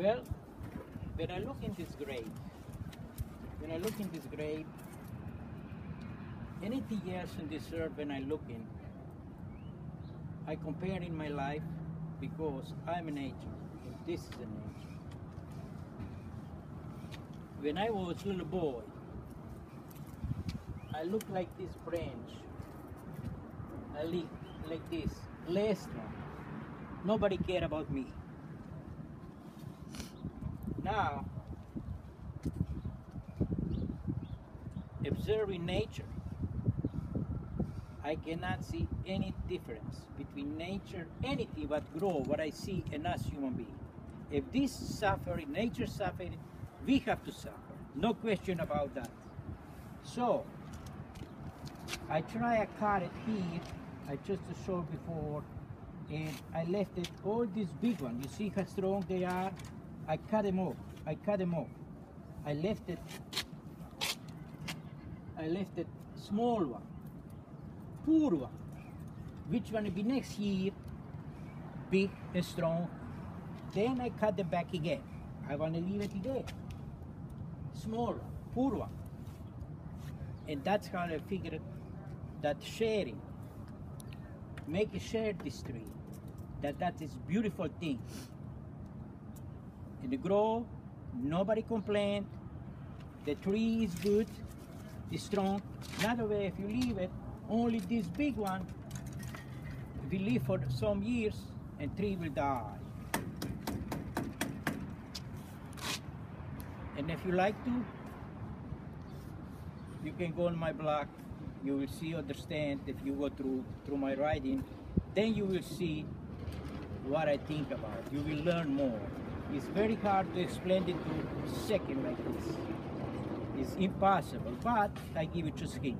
Well, when I look in this grave, when I look in this grave, anything else in this earth when I look in, I compare in my life because I'm an nature. and This is a nature. When I was a little boy, I look like this branch. I look like this, last. Nobody care about me. Now, observing nature, I cannot see any difference between nature, anything but grow, what I see, in us human being. If this suffering, nature suffering, we have to suffer. No question about that. So, I try a it here, I just showed before, and I left it all these big ones. You see how strong they are? I cut them off. I cut them off. I left it. I left it small one, poor one. Which one will be next year? Big and strong. Then I cut them back again. I want to leave it there. Small one, poor one. And that's how I figured that sharing, make a share this tree, that that is beautiful thing. It grow, nobody complained, the tree is good, is strong. Another way, if you leave it, only this big one will live for some years and tree will die. And if you like to, you can go on my blog. You will see, understand if you go through through my writing. Then you will see what I think about. You will learn more. It's very hard to explain it to second like this. It's impossible, but I give you just hint.